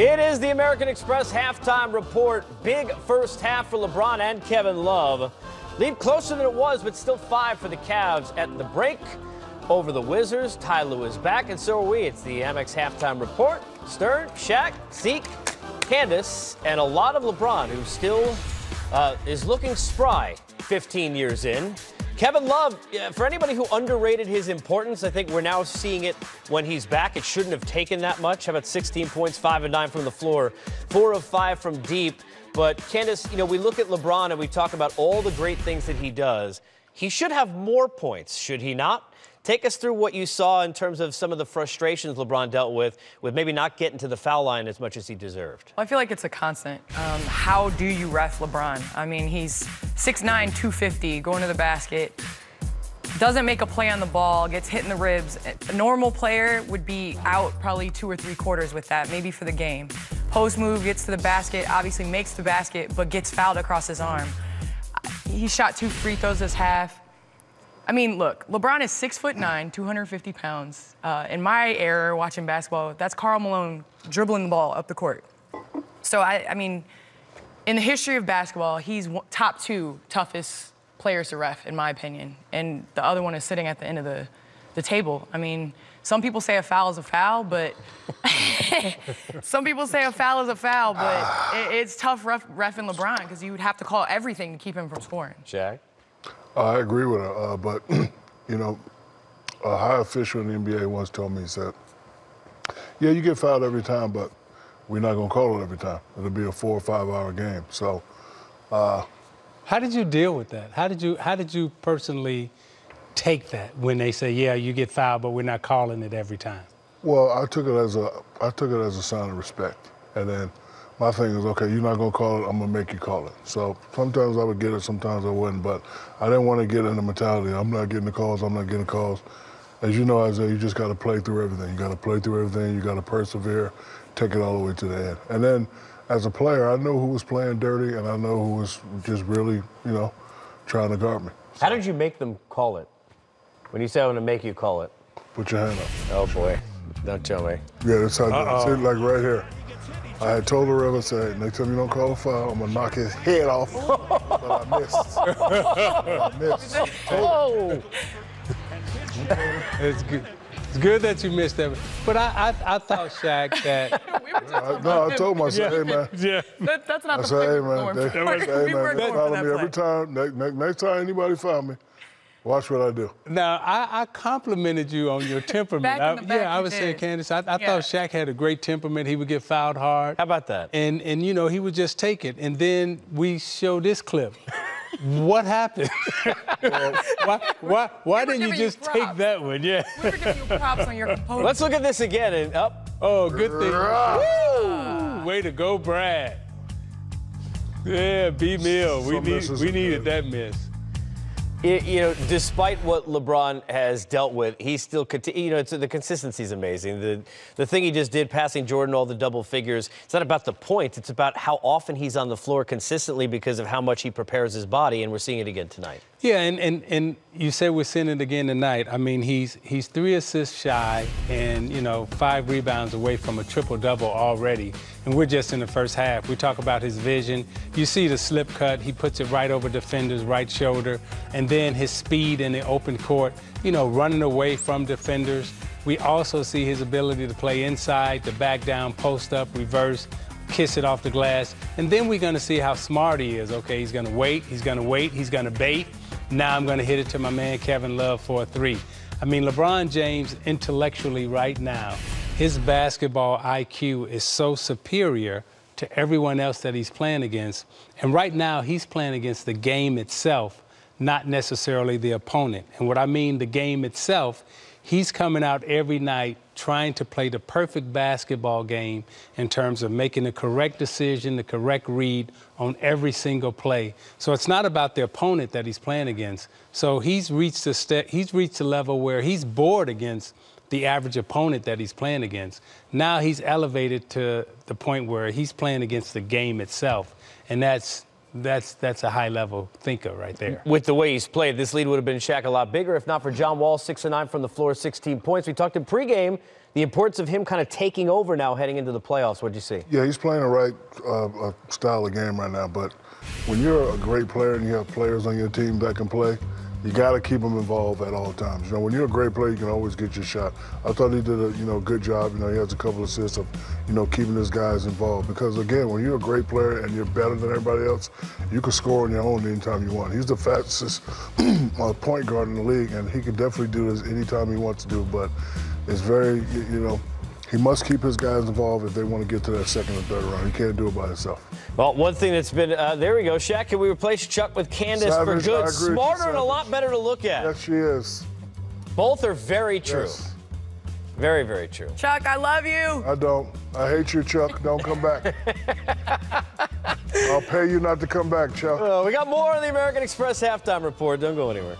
It is the American Express halftime report. Big first half for LeBron and Kevin Love. Lead closer than it was, but still five for the Cavs at the break. Over the Wizards, Ty Lue is back, and so are we. It's the Amex halftime report. Stern, Shaq, Zeke, Candace, and a lot of LeBron, who still uh, is looking spry 15 years in. Kevin Love, for anybody who underrated his importance, I think we're now seeing it when he's back. It shouldn't have taken that much. How about 16 points, 5 and 9 from the floor, 4 of 5 from deep. But Candace, you know, we look at LeBron and we talk about all the great things that he does. He should have more points, should he not? Take us through what you saw in terms of some of the frustrations LeBron dealt with, with maybe not getting to the foul line as much as he deserved. Well, I feel like it's a constant. Um, how do you ref LeBron? I mean, he's 6'9, 250, going to the basket, doesn't make a play on the ball, gets hit in the ribs. A normal player would be out probably two or three quarters with that, maybe for the game. Post move, gets to the basket, obviously makes the basket, but gets fouled across his arm. He shot two free throws this half I mean, look, LeBron is six foot nine, 250 pounds. Uh, in my era watching basketball, that's Karl Malone dribbling the ball up the court. So I, I mean, in the history of basketball, he's top two toughest players to ref, in my opinion. And the other one is sitting at the end of the, the table. I mean, some people say a foul is a foul, but some people say a foul is a foul, but it, it's tough ref, refing LeBron because you would have to call everything to keep him from scoring. Shaq? I agree with her, uh, but you know, a high official in the NBA once told me, he said, "Yeah, you get fouled every time, but we're not gonna call it every time. It'll be a four or five hour game." So, uh, how did you deal with that? How did you how did you personally take that when they say, "Yeah, you get fouled, but we're not calling it every time"? Well, I took it as a I took it as a sign of respect, and then my thing is, okay, you're not gonna call it, I'm gonna make you call it. So sometimes I would get it, sometimes I wouldn't, but I didn't want to get in the mentality, I'm not getting the calls, I'm not getting the calls. As you know, Isaiah, you just gotta play through everything. You gotta play through everything, you gotta persevere, take it all the way to the end. And then as a player, I know who was playing dirty and I know who was just really, you know, trying to guard me. So. How did you make them call it? When you say I'm gonna make you call it? Put your hand up. Oh boy, don't tell me. Yeah, that's how I do it. See, like right here. I had told the ref, I said, next time you don't call a foul, I'm gonna knock his head off. but I missed. I missed. Oh. it's good. It's good that you missed that. But I, I, I thought, Shaq, that. uh, no, I told myself, yeah. hey, man. Yeah. That, that's not I the said, hey, man. They, hey, we man, they follow me every time. Next, next, next time anybody foul me, Watch what I do. Now, I, I complimented you on your temperament. I, yeah, I was saying, Candace, I, I yeah. thought Shaq had a great temperament. He would get fouled hard. How about that? And, and you know, he would just take it. And then we show this clip. what happened? well, why why, why didn't you just you take that one? Yeah. We were giving you props on your composure. Let's look at this again and up. Oh, good thing. Woo! Way to go, Brad. Yeah, B Mill. We, need, we needed that miss. It, you know, despite what LeBron has dealt with, he's still, you know, it's, the consistency is amazing. The, the thing he just did, passing Jordan all the double figures, it's not about the points. It's about how often he's on the floor consistently because of how much he prepares his body, and we're seeing it again tonight. Yeah, and, and, and you said we're seeing it again tonight. I mean, he's he's three assists shy and, you know, five rebounds away from a triple-double already. And we're just in the first half. We talk about his vision. You see the slip cut. He puts it right over defender's right shoulder. And then his speed in the open court, you know, running away from defenders. We also see his ability to play inside, to back down, post up, reverse, kiss it off the glass. And then we're going to see how smart he is. Okay, he's going to wait, he's going to wait, he's going to bait. Now I'm going to hit it to my man Kevin Love for a three. I mean, LeBron James intellectually right now, his basketball IQ is so superior to everyone else that he's playing against. And right now, he's playing against the game itself, not necessarily the opponent. And what I mean, the game itself, he's coming out every night trying to play the perfect basketball game in terms of making the correct decision, the correct read on every single play. So it's not about the opponent that he's playing against. So he's reached a step, he's reached a level where he's bored against the average opponent that he's playing against. Now he's elevated to the point where he's playing against the game itself. And that's that's that's a high level thinker right there. With the way he's played, this lead would have been Shaq a lot bigger if not for John Wall, six and nine from the floor, 16 points. We talked in pregame. the importance of him kind of taking over now heading into the playoffs. What'd you see? Yeah, he's playing the right uh, uh, style of game right now. But when you're a great player and you have players on your team that can play, you got to keep them involved at all times. You know, when you're a great player, you can always get your shot. I thought he did a you know good job. You know, he has a couple assists of you know keeping his guys involved. Because again, when you're a great player and you're better than everybody else, you can score on your own anytime you want. He's the fastest uh, point guard in the league, and he can definitely do this anytime he wants to do. But it's very you know he must keep his guys involved if they want to get to that second or third round. He can't do it by himself. Well, one thing that's been uh, there we go, Shaq. Can we replace Chuck with Candace Savage, for I good? agree Smarter and a lot better to look at. Yes, she is. Both are very true. Yes. Very, very true. Chuck, I love you. I don't. I hate you, Chuck. Don't come back. I'll pay you not to come back, Chuck. Uh, we got more on the American Express halftime report. Don't go anywhere.